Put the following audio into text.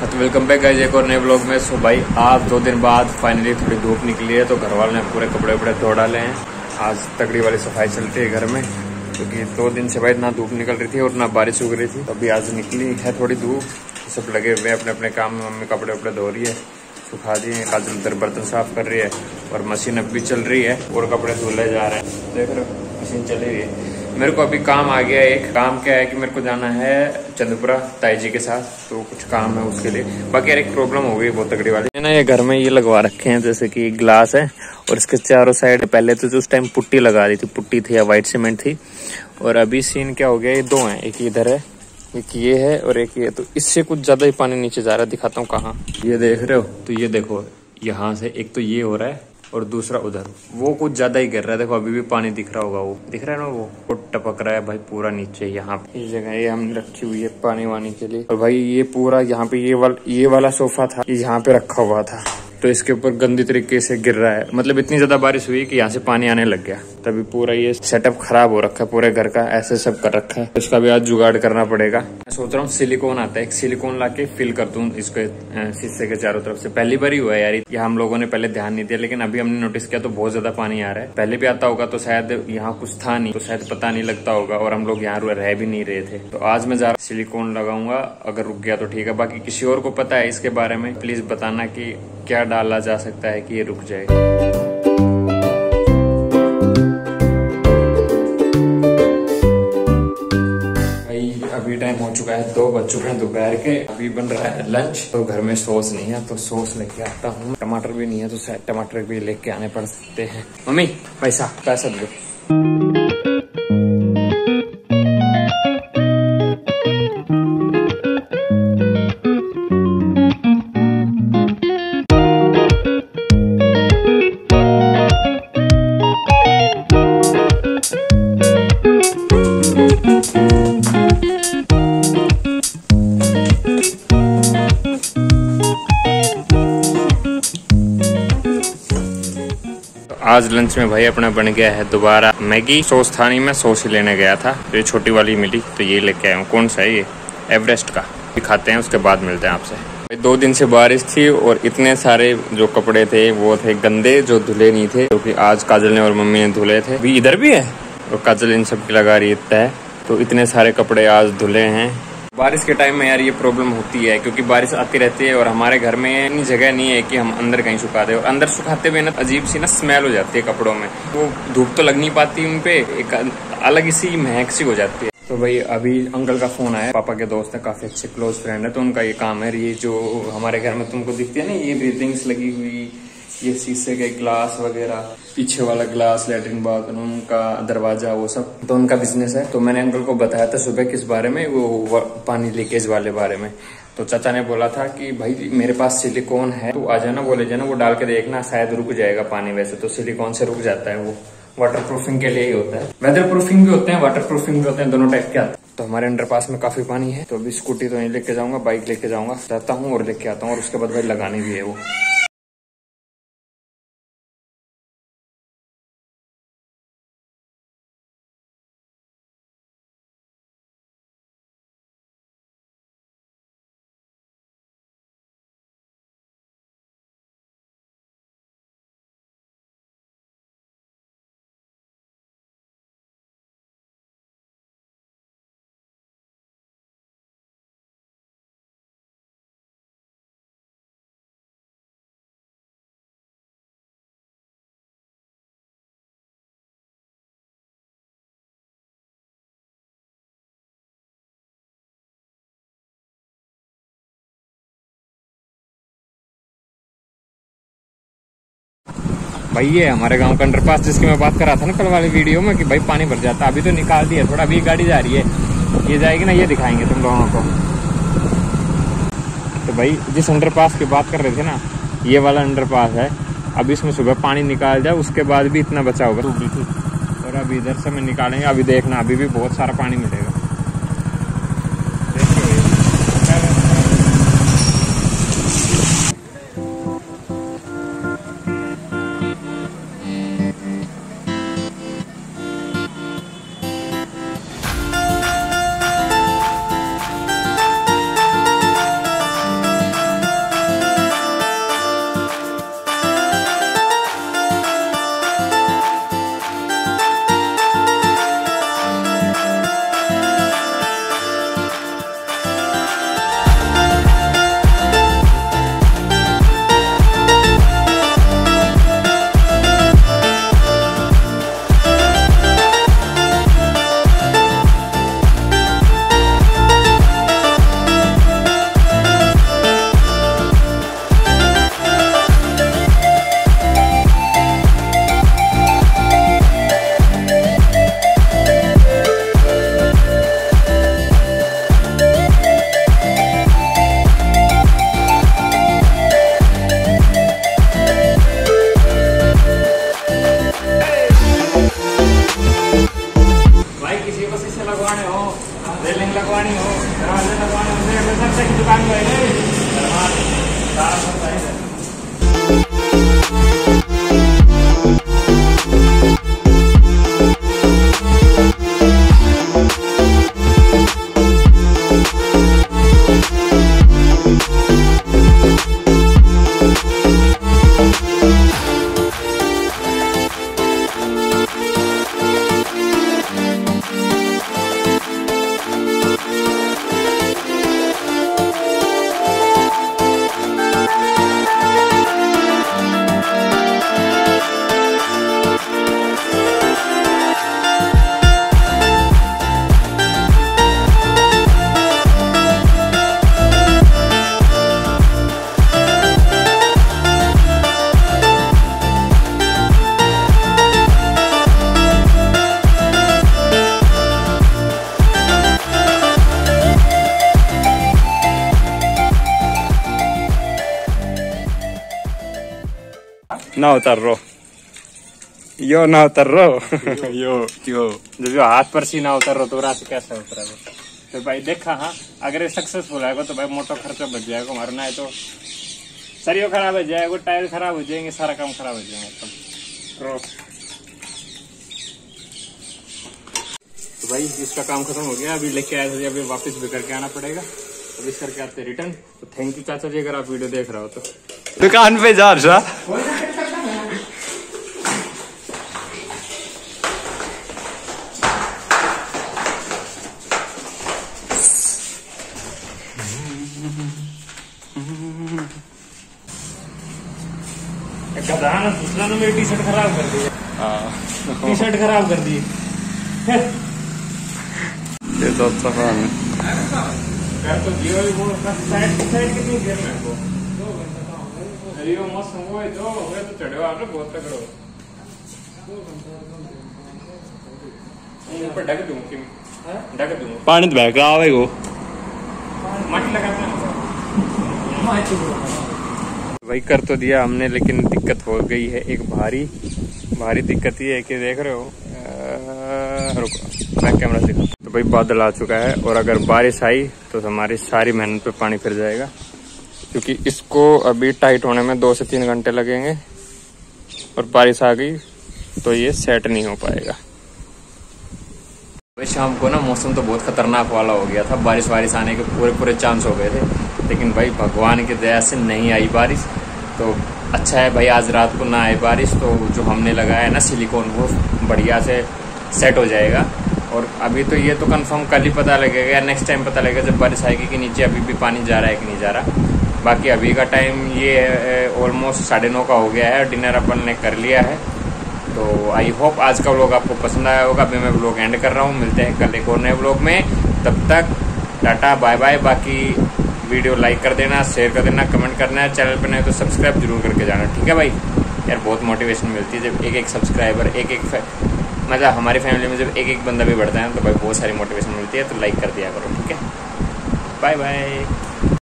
तो welcome back guys एक और नए ब्लॉग में। सो भाई, आज दो दिन बाद फाइनली थोड़ी धूप निकली है तो घर वालों ने पूरे कपड़े वपड़े धो डाले हैं। आज तगड़ी वाली सफ़ाई चलती है घर में, क्योंकि दो दिन से भाई ना धूप निकल रही थी और ना बारिश उग रही थी। तो अभी आज निकली है थोड़ी धूप। सब लगे हुए अपने अपने काम में मम्मी कपड़े वपड़े धो रही है, सुखा दिए काजल उधर बर्तन साफ़ कर रही है और मशीन अब भी चल रही है और कपड़े धुले जा रहे हैं। देख रहे मशीन चल रही है। मेरे को अभी काम आ गया, एक काम क्या है कि मेरे को जाना है चंद्रपुरा ताई जी के साथ तो कुछ काम है उसके लिए। बाकी यार एक प्रॉब्लम हो गई बहुत तगड़ी वाली। ना ये घर में ये लगवा रखे हैं, जैसे कि ग्लास है, और इसके चारों साइड पहले तो उस टाइम पुट्टी लगा रही थी, पुट्टी थी या व्हाइट सीमेंट थी। और अभी सीन क्या हो गया, ये दो है, एक इधर है, एक ये है और एक ये। तो इससे कुछ ज़्यादा ही पानी नीचे जा रहा है, दिखाता हूँ कहाँ। ये देख रहे हो? तो ये देखो, यहाँ से एक तो ये हो रहा है और दूसरा उधर। वो कुछ ज़्यादा ही गिर रहा है। देखो, अभी भी पानी दिख रहा होगा वो। दिख रहा है ना वो? वो टपक रहा है भाई पूरा नीचे यहाँ पे। इस जगह ये हमने रखी हुई है पानी वानी के लिए। और भाई ये पूरा यहाँ पे ये वाला ये वाला सोफा था यहाँ पे रखा हुआ था। तो इसके ऊपर गंदी तरीके से गिर रहा है। मतलब इतनी ज़्यादा बारिश हुई कि यहाँ से पानी आने लग गया। तभी पूरा ये सेटअप खराब हो रखा है, पूरे घर का, ऐसे सब कर रखा है। इसका भी आज जुगाड़ करना पड़ेगा। मैं सोच रहा हूँ सिलिकॉन आता है। एक सिलिकॉन ला के फिल कर दूँ इसको शीशे के चारों तरफ़ से। पहली बार ही हुआ है यार, यहाँ हम लोगों ने पहले ध्यान नहीं दिया, लेकिन अभी हमने नोटिस किया तो बहुत ज़्यादा पानी आ रहा है। पहले भी आता होगा तो शायद यहाँ कुछ था नहीं तो शायद पता नहीं लगता होगा, और हम लोग यहाँ रह भी नहीं रहे थे। तो आज मैं जा सिलिकॉन लगाऊँगा। अगर रुक गया तो ठीक है। बाकी किसी और को पता है इसके बारे में प्लीज़ बताना की क्या डाला जा सकता है कि ये रुक जाए। टाइम हो चुका है, दो बज चुके हैं दोपहर के, अभी बन रहा है लंच तो घर में सॉस नहीं है तो सॉस लेके आता हूँ। टमाटर भी नहीं है तो शायद टमाटर भी लेके आने पड़ सकते हैं। मम्मी, पैसा पैसा दो। लंच में भाई अपना बन गया है दोबारा। मैगी सॉस था नहीं, मैं सॉस ही लेने गया था। तो ये छोटी वाली मिली तो ये लेके आया हूँ। कौन सा है ये? एवरेस्ट का। खाते हैं, उसके बाद मिलते हैं आपसे। दो दिन से बारिश थी और इतने सारे जो कपड़े थे, वो थे गंदे, जो धुले नहीं थे क्योंकि तो आज काजल ने और मम्मी ने धुले थे। इधर भी है? और काजल इन सब की लगा रही है तो इतने सारे कपड़े आज धुले हैं। बारिश के टाइम में यार ये प्रॉब्लम होती है, क्योंकि बारिश आती रहती है और हमारे घर में इतनी जगह नहीं है कि हम अंदर कहीं सुखा दे। और अंदर सुखाते हुए ना अजीब सी ना स्मेल हो जाती है कपड़ों में। वो धूप तो लग नहीं पाती उन पे, एक अलग सी महक सी हो जाती है। तो भाई अभी अंकल का फ़ोन आया, पापा के दोस्त है, काफ़ी अच्छे क्लोज फ्रेंड है तो उनका ये काम है, ये जो हमारे घर में तुमको दिखती है ना, ये ब्रीथिंग्स लगी हुई ये शीशे के ग्लास वगैरह, पीछे वाला ग्लास, लेटरिन बाथरूम का दरवाज़ा, वो सब। तो उनका बिज़नेस है। तो मैंने अंकल को बताया था सुबह किस बारे में, वो पानी लीकेज वाले बारे में। तो चाचा ने बोला था कि, भाई, मेरे पास सिलिकॉन है तो आ जाना बोले जाना, वो डाल के देखना, शायद रुक जाएगा पानी वैसे तो। सिलिकॉन से रुक जाता है वो। वाटर प्रूफिंग के लिए ही होता है। वेदर प्रूफिंग भी होते हैं वाटर प्रूफिंग भी होते हैं, दोनों टाइप के आते हैं। तो हमारे अंडर पास में काफ़ी पानी है। तो अभी स्कूटी तो नहीं लेके जाऊँगा बाइक लेके जाऊँगा, जाता हूँ और लेके आता हूँ, और उसके बाद भाई लगानी भी है वो। भाई ये हमारे गाँव का अंडरपास जिसकी मैं बात कर रहा था ना कल वाली वीडियो में कि भाई पानी भर जाता अभी तो निकाल दिया थोड़ा अभी गाड़ी जा रही है। ये जाएगी ना ये दिखाएँगे तुम लोगों को। तो भाई जिस अंडरपास की बात कर रहे थे ना ये वाला अंडरपास है। अभी इसमें सुबह पानी निकाल जाए उसके बाद भी इतना बचा होगा। और अभी इधर से मैं निकालेंगे अभी देखना अभी भी बहुत सारा पानी मिलेगा। रेलिंग लगवानी हो दरवाजे लगवाने हो कंस्ट्रक्शन की दुकान में सारा सब ना उतर रो यो ना उतर रो यो यो जब जो हाथ पर सीना उतर रहा तो रात कैसे उतरा तो भाई देखा हाँ अगर ये सक्सेसफुल आएगा तो भाई मोटा खर्चा बच जाएगा हमारा ना है तो सरियो खराब हो जाएगा टायर खराब हो जाएँगे सारा काम खराब हो जाएगा एकदम तो भाई इसका काम खत्म हो गया अभी लेके आए थे अभी वापस भी करके आना पड़ेगा अभी इस करके आते रिटर्न तो थैंक यू चाचा जी अगर आप वीडियो देख रहे हो तो दुकान पे जा रहा गधा ना दूसरा ना मेरी टी शर्ट खराब कर दी। टी शर्ट खराब कर दी। ये तो अच्छा काम है। यार तो जियो भी वो। साइड साइड कितनी देर में को अरे वो मस्त वो है तो वो तो चढ़े आ रहा बहुत तगड़ो ऊपर ढक दूँ कि ढक दूँ। पानी तो बह का आवे को। माटी लगाते हैं वही कर तो दिया हमने, लेकिन दिक्कत हो गई है एक भारी भारी दिक्कत ये है कि देख रहे हो रुको बैक कैमरा से तो भाई बादल आ चुका है, और अगर बारिश आई तो हमारी सारी मेहनत पे पानी फिर जाएगा, क्योंकि इसको अभी टाइट होने में दो से तीन घंटे लगेंगे, और बारिश आ गई तो ये सेट नहीं हो पाएगा। शाम को ना मौसम तो बहुत खतरनाक वाला हो गया था। बारिश वारिश आने के पूरे पूरे चांस हो गए थे। लेकिन भाई, भगवान की दया से नहीं आई बारिश। तो अच्छा है भाई, आज रात को ना आए बारिश। तो जो हमने लगाया है ना सिलिकॉन, वो बढ़िया से सेट हो जाएगा। और अभी तो ये तो कंफर्म कल ही पता लगेगा, या नेक्स्ट टाइम पता लगेगा जब बारिश आएगी कि नीचे अभी भी पानी जा रहा है कि नहीं जा रहा। बाकी अभी का टाइम ये ऑलमोस्ट साढ़े नौ का हो गया है डिनर अपन ने कर लिया है। तो आई होप आज का व्लॉग आपको पसंद आया होगा। अभी मैं व्लॉग एंड कर रहा हूँ। मिलते हैं कल एक और नए व्लॉग में। तब तक टाटा बाय बाय बाकी वीडियो लाइक कर देना शेयर कर देना कमेंट करना। है चैनल पर नहीं तो सब्सक्राइब ज़रूर करके जाना। ठीक है भाई? यार बहुत मोटिवेशन मिलती है जब एक एक सब्सक्राइबर एक एक मतलब हमारी फैमिली में जब एक एक बंदा भी बढ़ता है तो भाई बहुत सारी मोटिवेशन मिलती है तो लाइक कर दिया करो। ठीक है? Bye bye